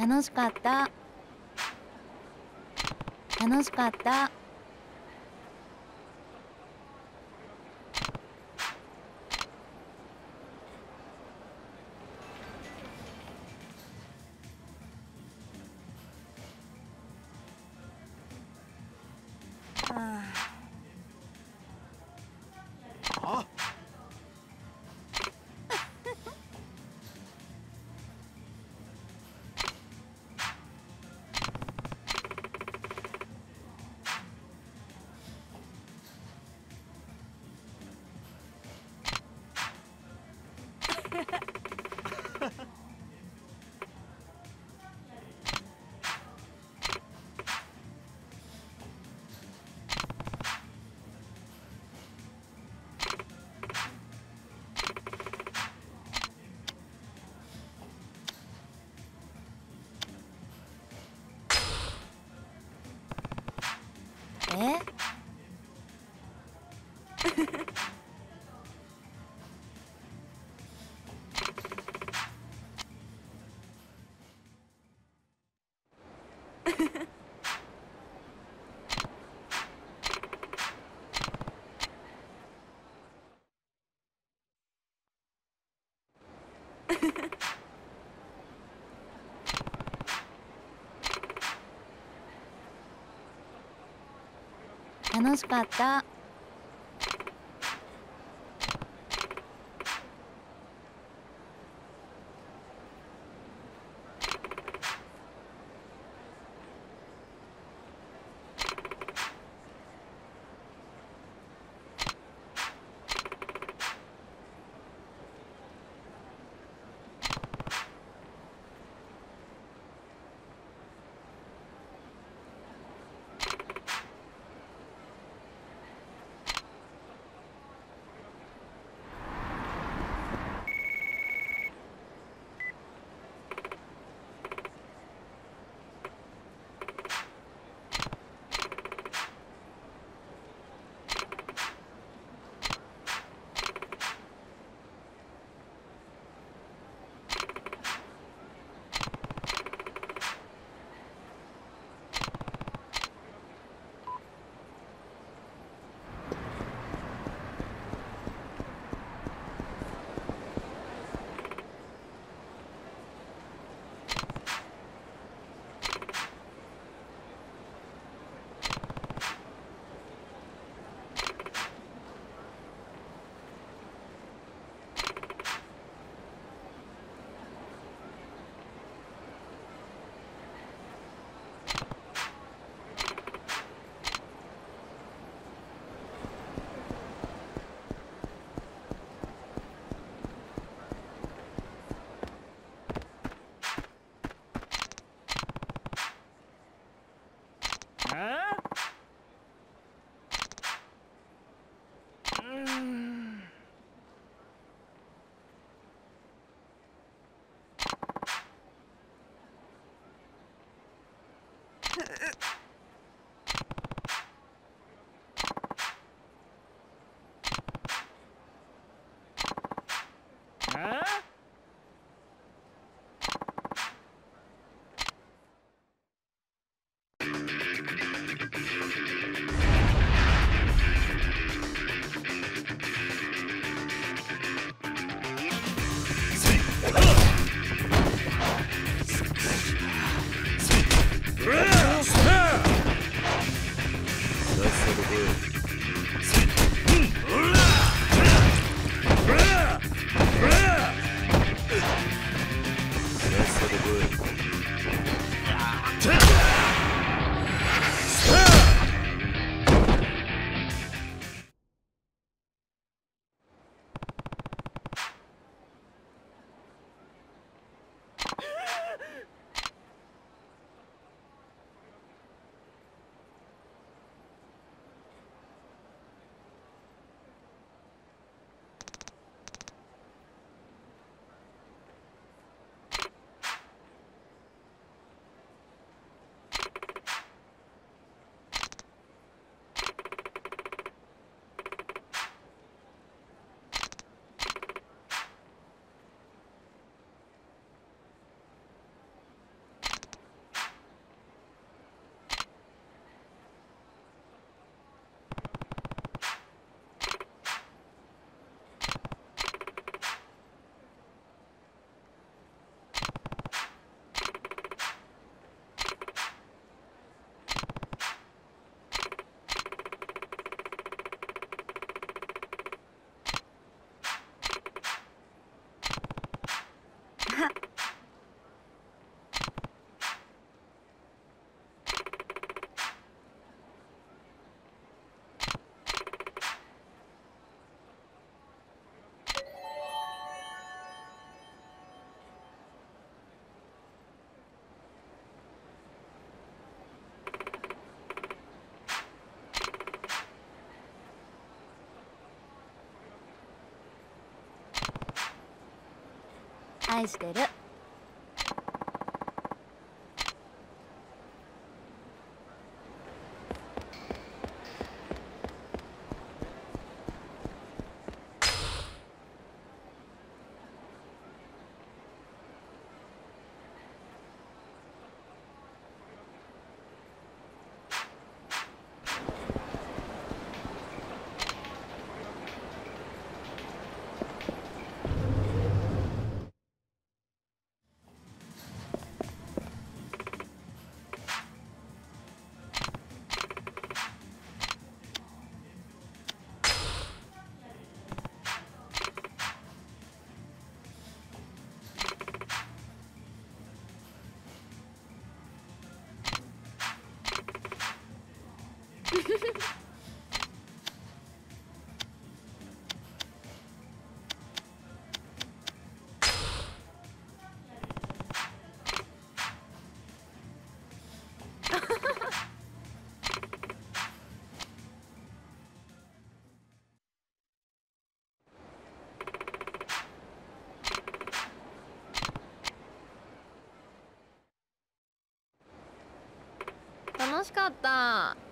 楽しかった。楽しかった。楽しかった。Uh, uh. 愛してる。楽しかった。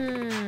う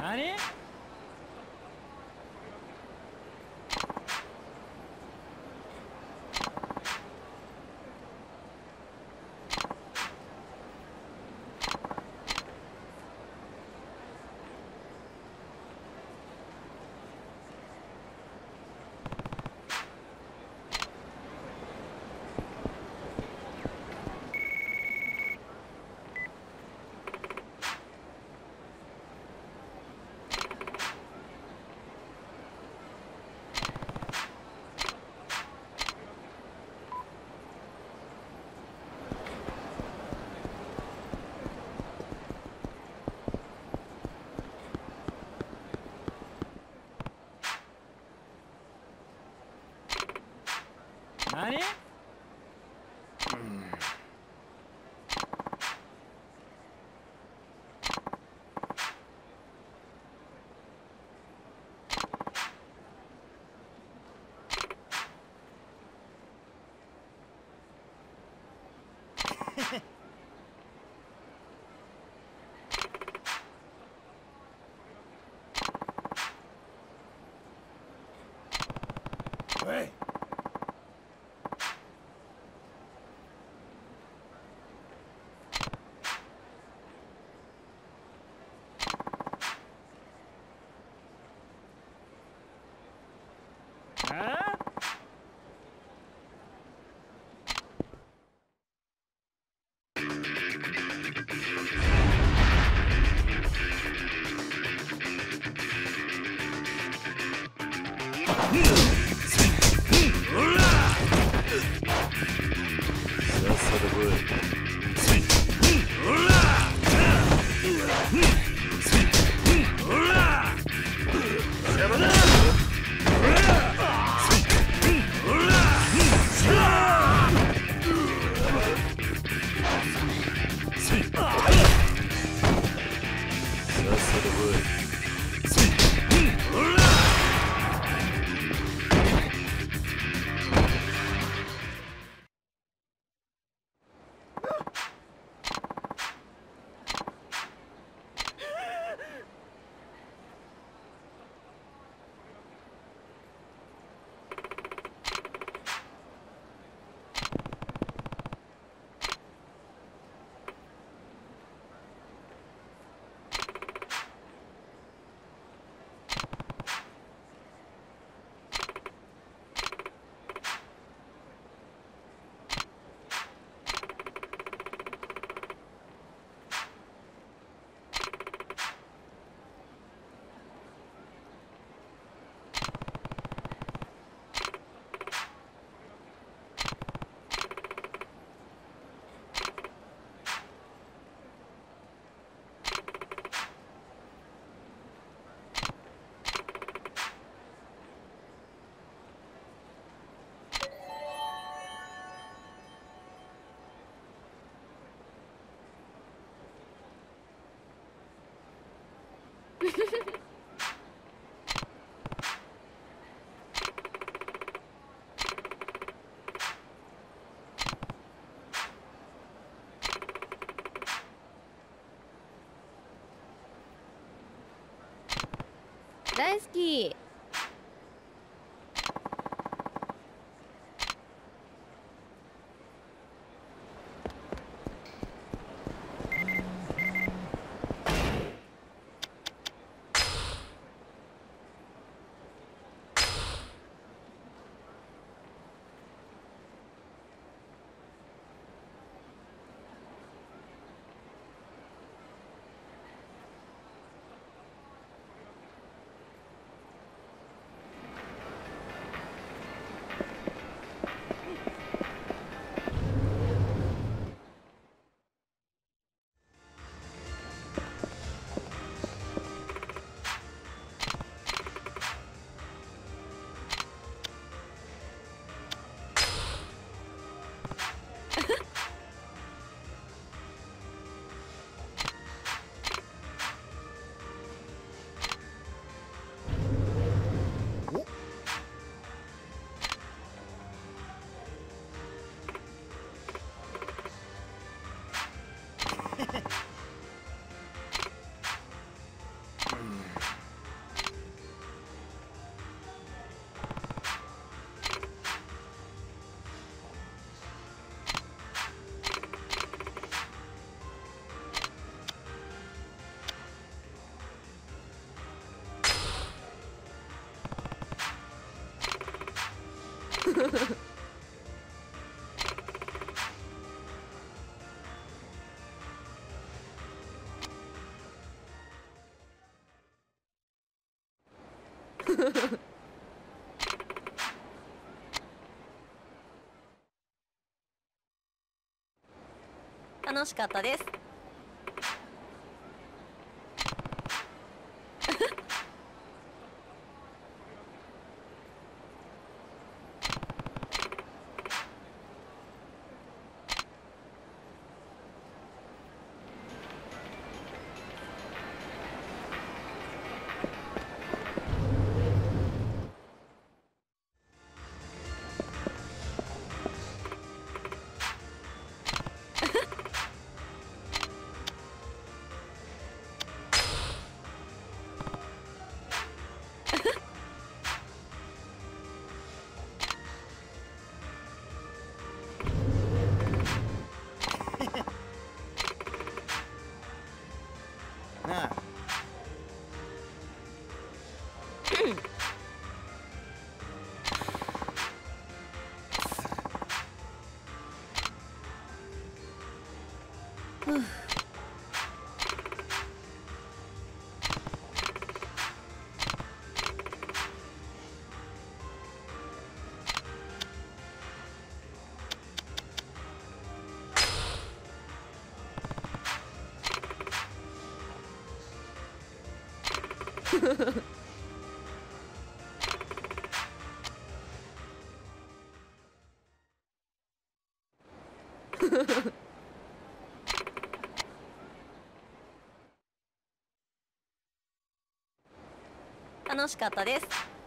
何何 Hey! さっさと来い。大好き。楽しかったです。楽しかったです。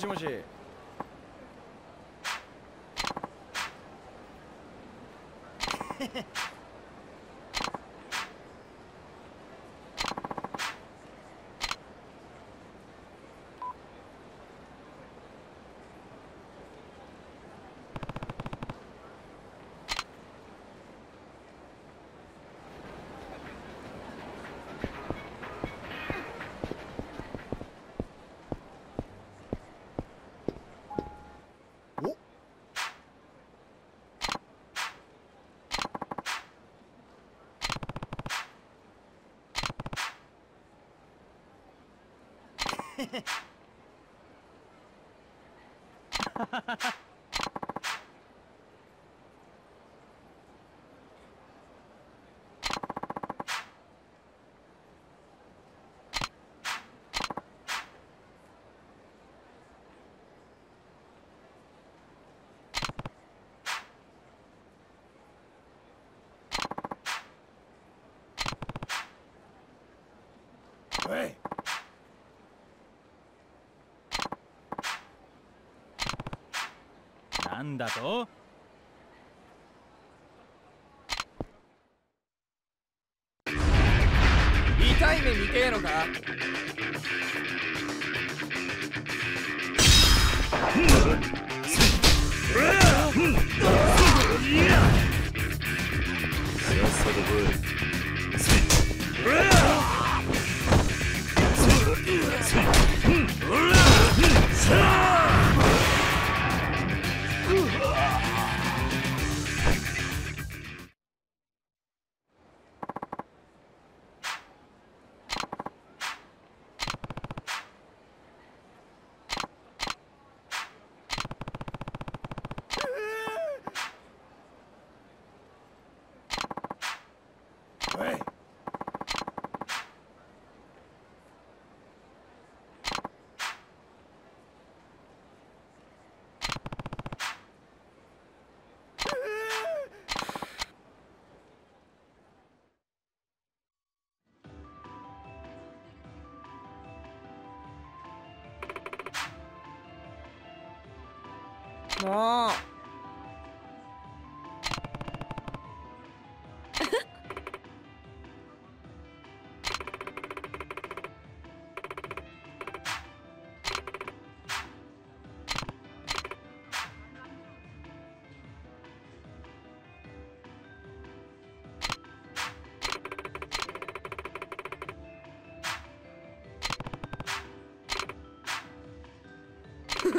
しもしおいなんだと？痛い目見てえのか？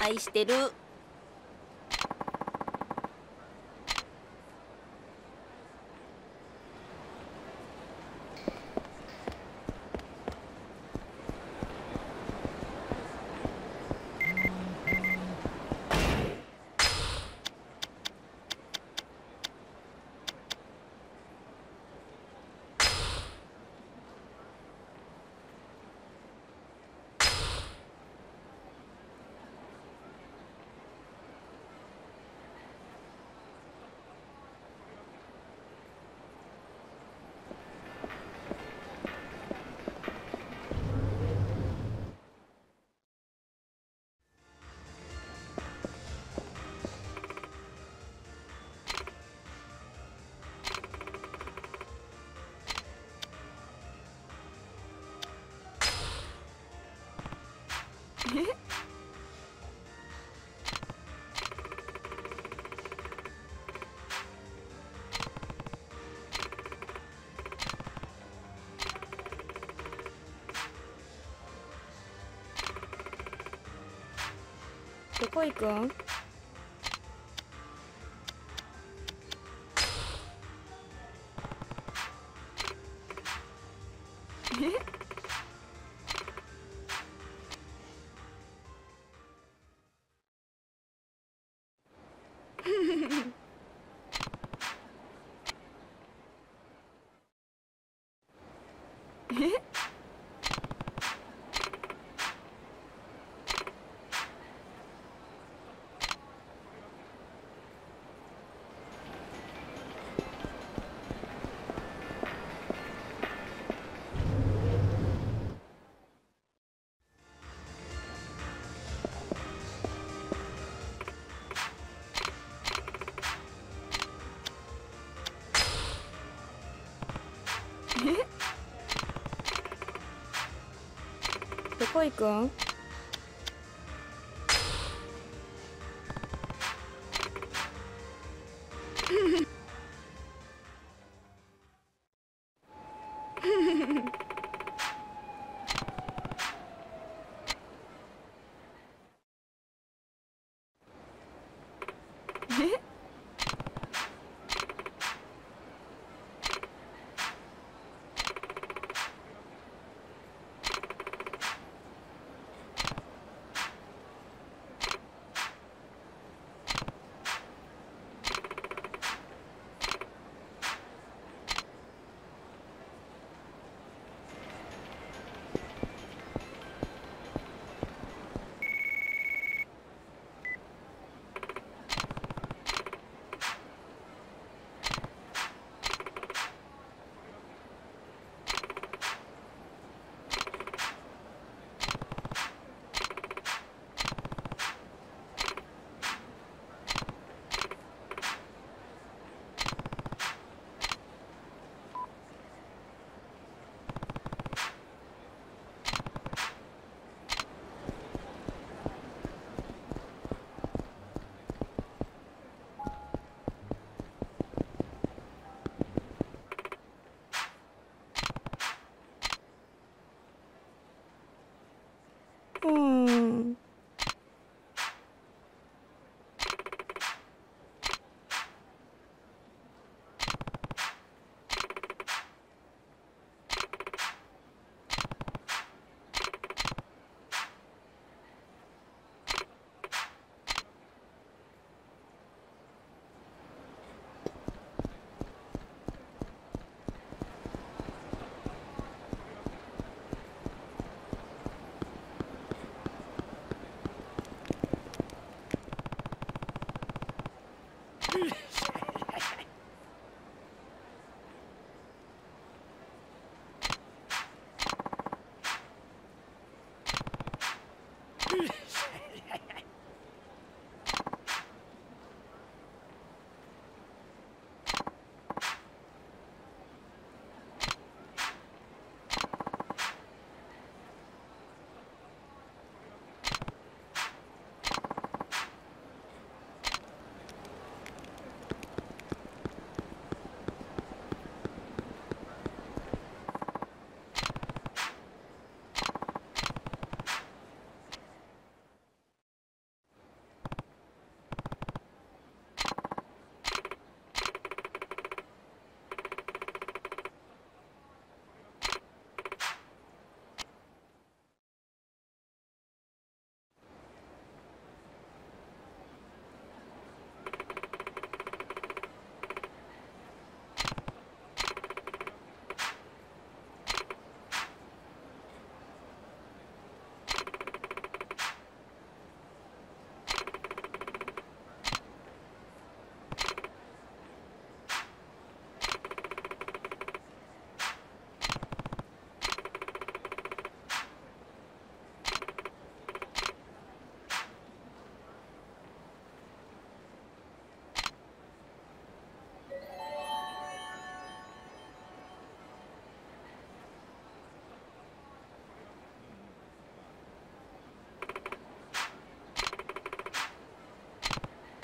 愛してる。こ行くん？どこ行くん？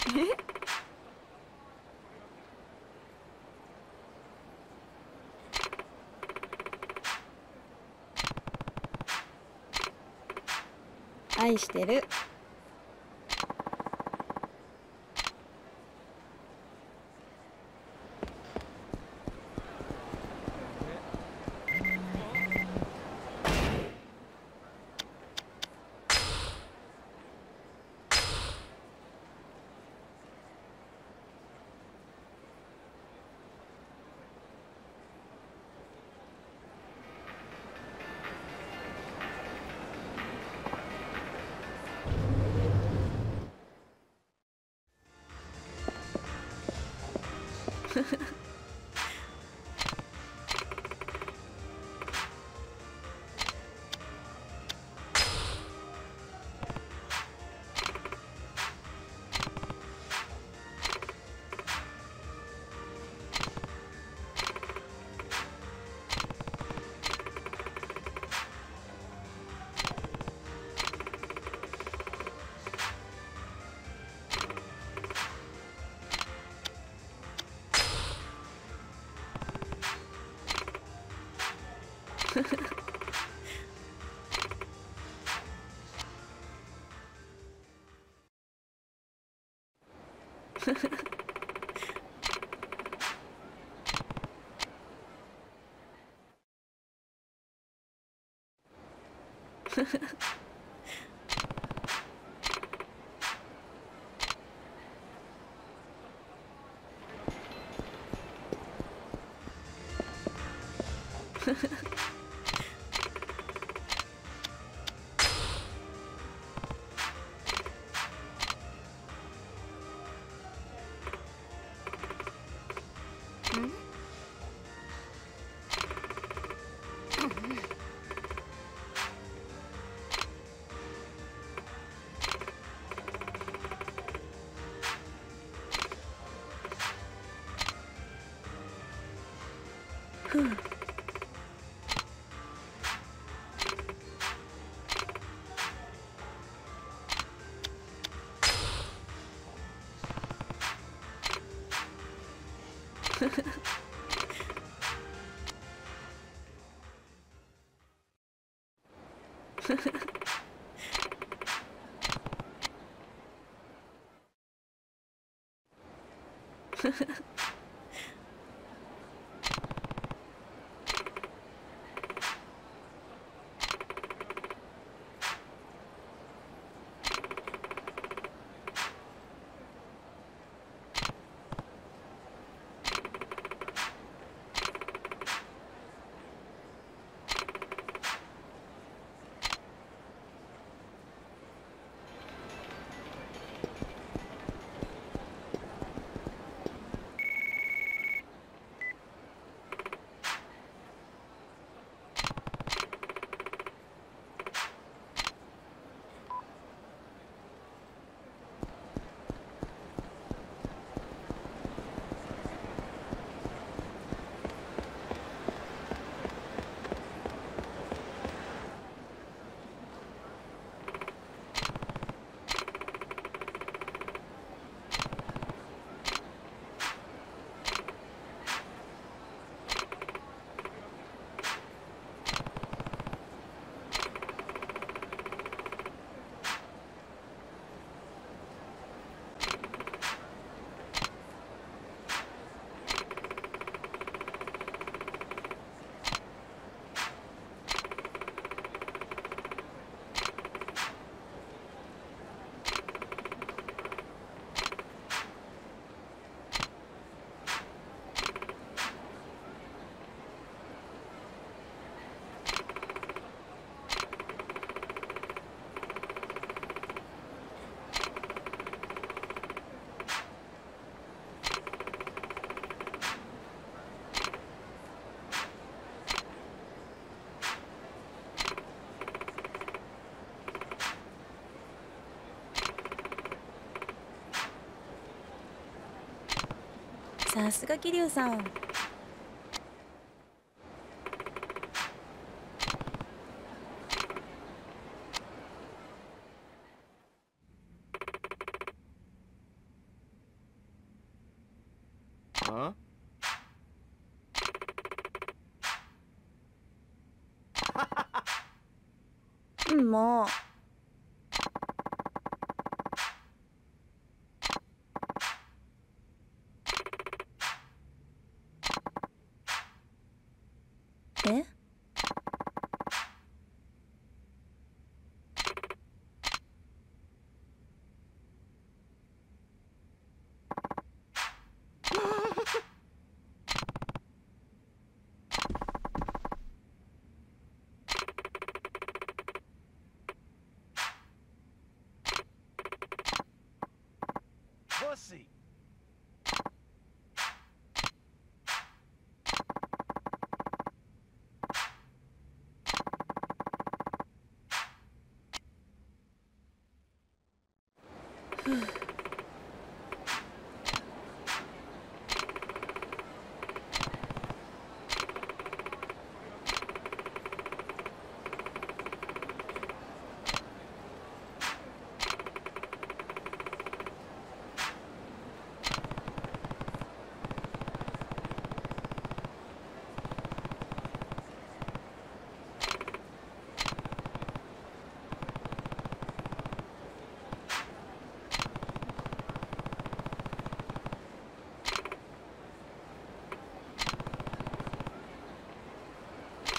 愛してる。さ フフフ。す。が桐生さん。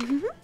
Mm -hmm.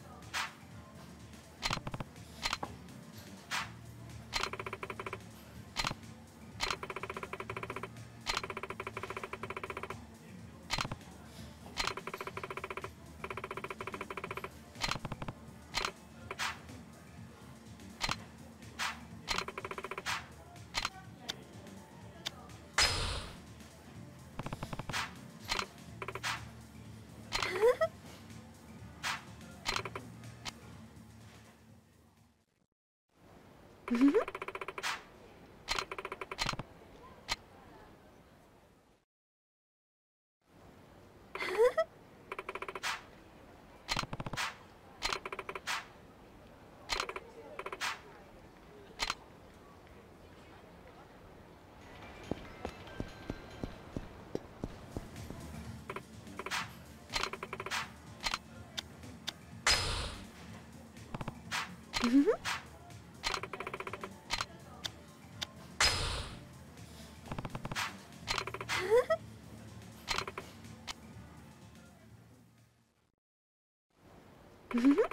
Mm -hmm.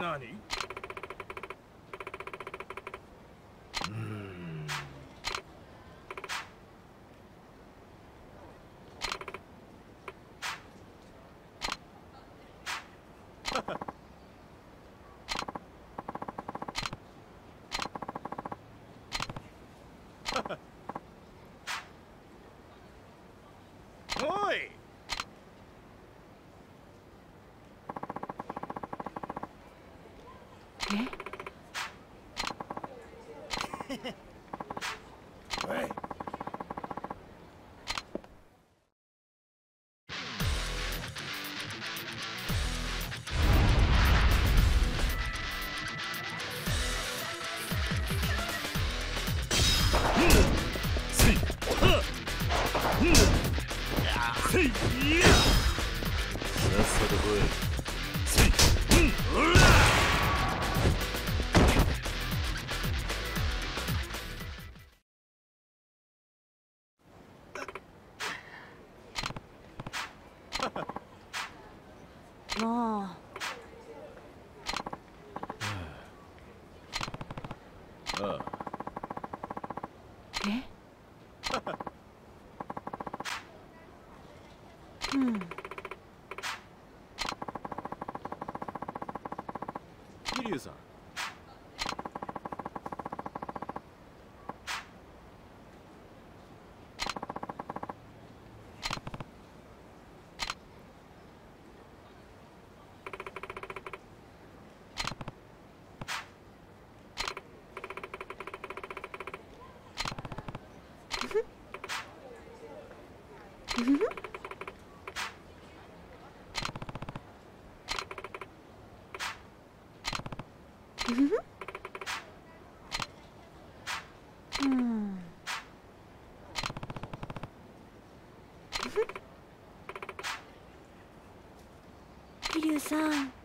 Nani? Kiryu-san. 三。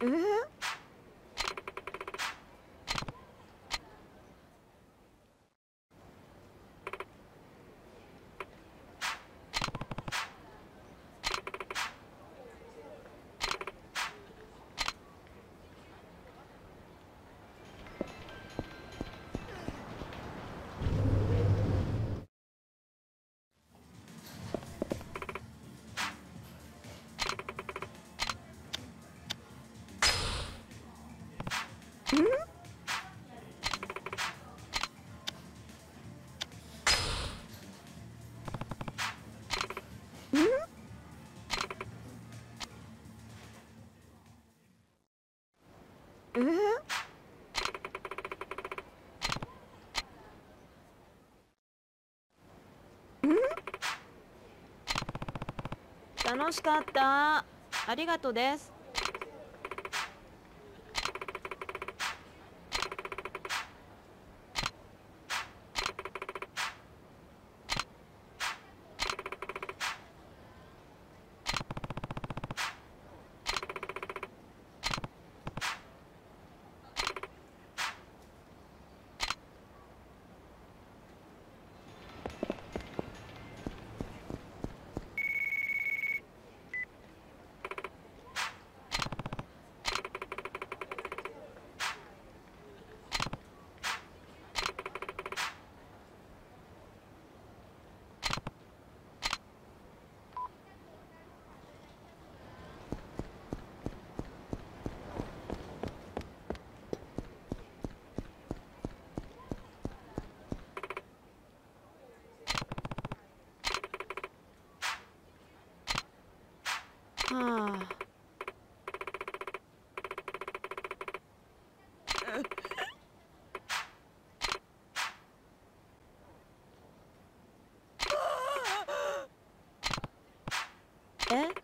Hmm. えー、楽しかった。ありがとうです。え？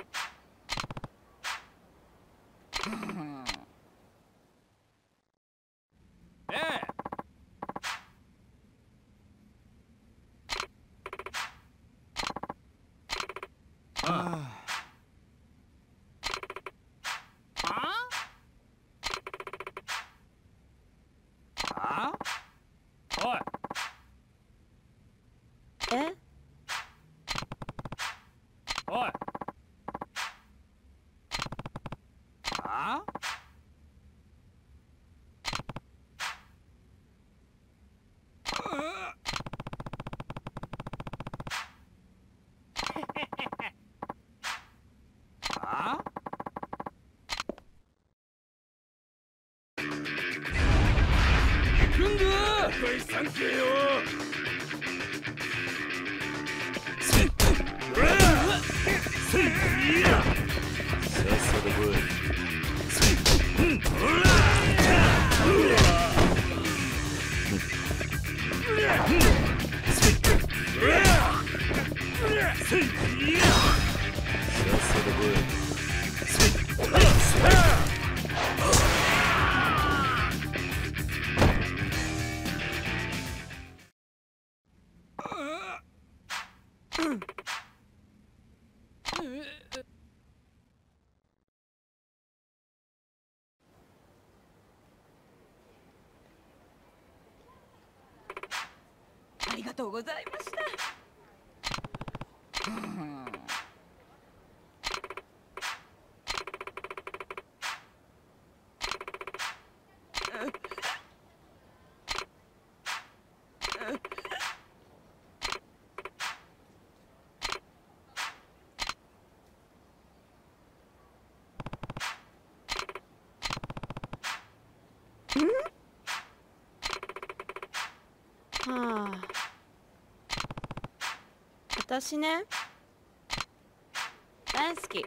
Sensei! ありがとうございました。私ね。大好き。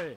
Ahoy!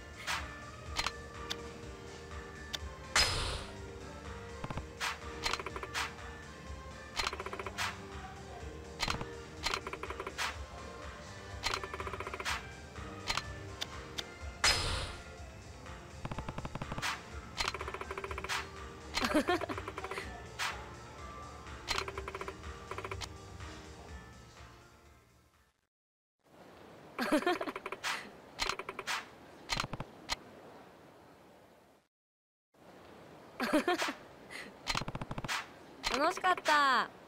楽しかった。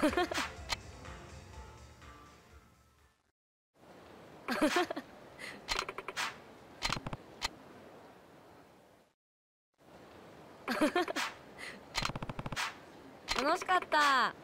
楽しかった。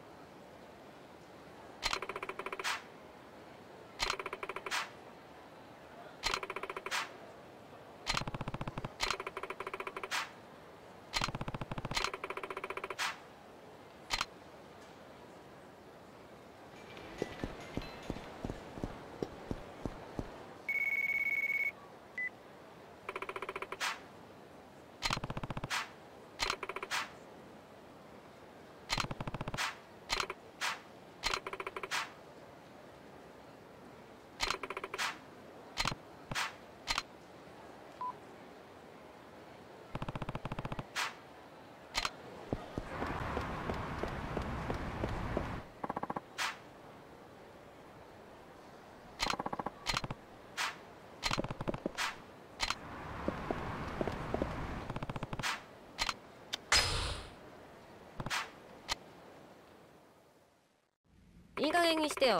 いい加減にしてよ。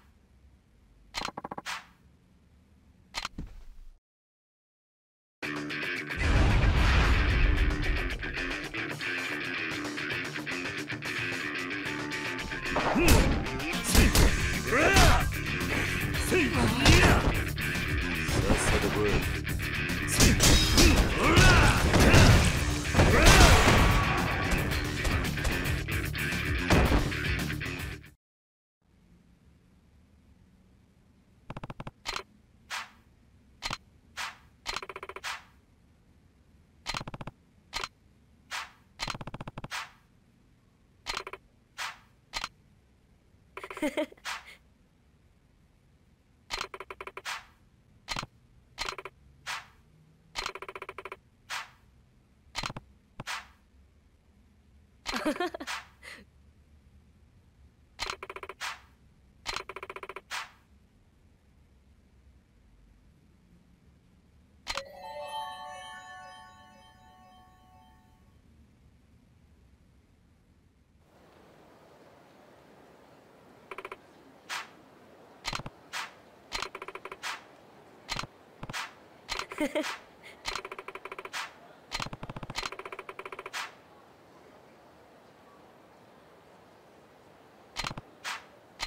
Ha ha ha.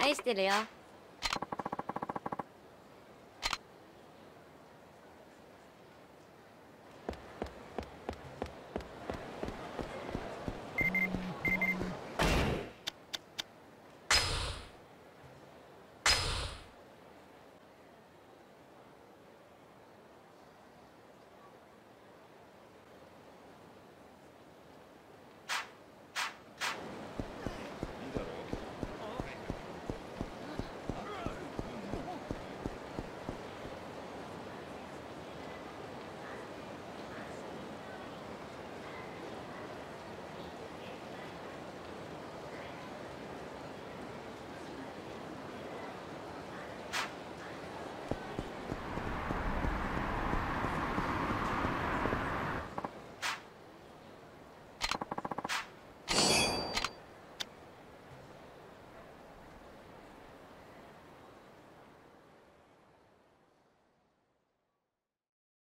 愛してるよ